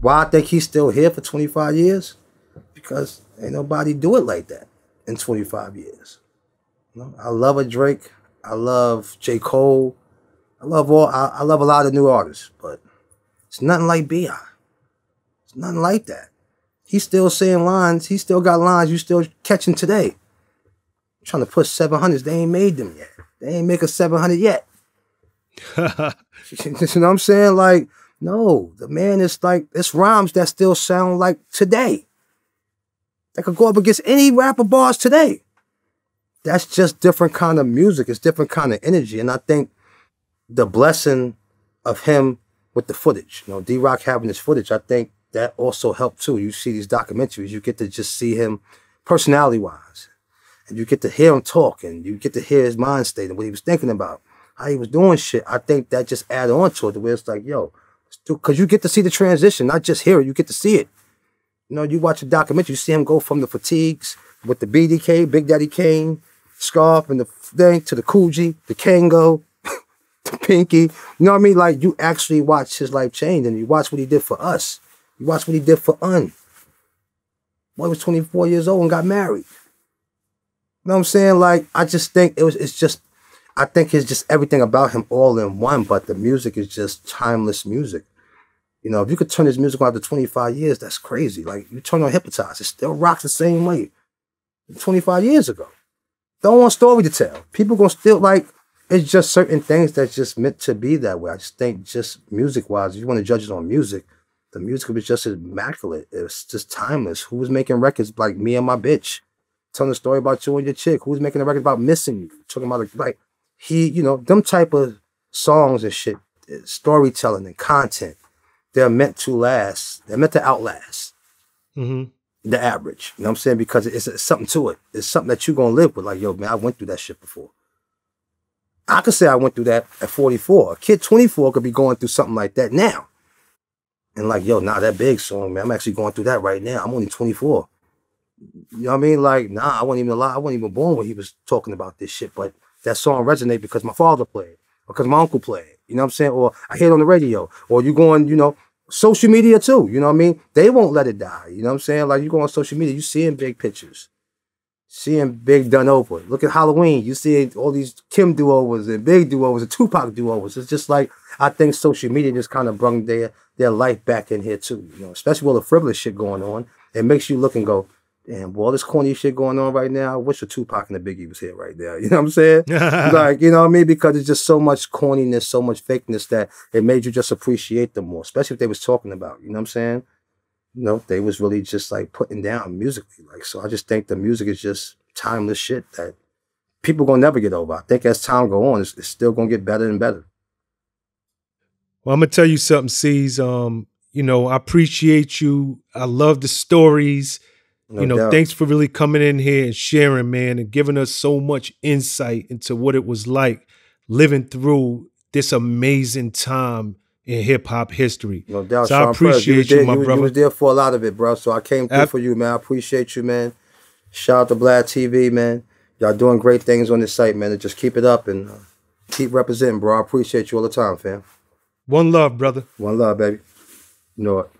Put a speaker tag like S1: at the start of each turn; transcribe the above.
S1: Why I think he's still here for 25 years? Because ain't nobody do it like that in 25 years. You know, I love a Drake. I love J. Cole. I love all I, I love a lot of new artists, but it's nothing like B.I. It's nothing like that. He's still saying lines. He still got lines you still catching today. I'm trying to push 700s. They ain't made them yet. They ain't make a 700 yet. you know what I'm saying? Like, no, the man is like, it's rhymes that still sound like today. That could go up against any rapper bars today. That's just different kind of music. It's different kind of energy. And I think the blessing of him with the footage, you know, D Rock having this footage, I think that also helped too. You see these documentaries, you get to just see him personality wise. And you get to hear him talk and you get to hear his mind state and what he was thinking about, how he was doing shit. I think that just add on to it the way it's like, yo, because you get to see the transition, not just hear it, you get to see it. You know, you watch a documentary, you see him go from the fatigues with the BDK, Big Daddy Kane, scarf and the thing to the Coogi, the Kangol, the Pinky. You know what I mean? Like you actually watch his life change and you watch what he did for us. You watch what he did for Un. Boy was 24 years old and got married. You know what I'm saying? Like, I just think it was it's just I think it's just everything about him all in one, but the music is just timeless music. You know, if you could turn his music on after 25 years, that's crazy. Like you turn on Hypnotize, it still rocks the same way 25 years ago. Don't want story to tell. People gonna still like it's just certain things that's just meant to be that way. I just think just music wise, if you want to judge it on music, the music was just immaculate. It was just timeless. Who was making records like me and my bitch? Telling a story about you and your chick. Who's making a record about missing you? Talking about like, like he, you know, them type of songs and shit, eh, storytelling and content, they're meant to last. They're meant to outlast.
S2: Mm-hmm
S1: the average. You know what I'm saying? Because it's, it's something to it. It's something that you're gonna live with. Like, yo, man, I went through that shit before. I could say I went through that at 44. A kid 24 could be going through something like that now. And like, yo, nah, that big song, man, I'm actually going through that right now. I'm only 24. You know what I mean? Like, nah, I wasn't even alive. I wasn't even born when he was talking about this shit. But that song resonated because my father played, or because my uncle played. You know what I'm saying? Or I hear it on the radio. Or you going, you know, social media too. You know what I mean? They won't let it die. You know what I'm saying? Like you go on social media, you seeing big pictures, seeing big done over. Look at Halloween. You see all these Kim overs and big overs and Tupac overs. It's just like I think social media just kind of brought their their life back in here too. You know, especially with the frivolous shit going on. It makes you look and go, damn, boy, all this corny shit going on right now. I wish the Tupac and the Biggie was here right there. You know what I'm saying? like, you know what I mean? Because it's just so much corniness, so much fakeness that it made you just appreciate them more, especially if they was talking about, you know what I'm saying? You know, they was really just like putting down musically. Like, so I just think the music is just timeless shit that people gonna never get over. I think as time go on, it's, it's still gonna get better and better.
S2: Well, I'm gonna tell you something, Cease. Um, you know, I appreciate you. I love the stories no you know, doubt. thanks for really coming in here and sharing, man, and giving us so much insight into what it was like living through this amazing time in hip hop history.
S1: No doubt.
S2: So Shawn I appreciate
S1: you,
S2: you, my brother. You
S1: was there for a lot of it, bro. So I came through for you, man. I appreciate you, man. Shout out to Vlad TV, man. Y'all doing great things on this site, man. And just keep it up and uh, keep representing, bro. I appreciate you all the time, fam.
S2: One love, brother.
S1: One love, baby. You know it.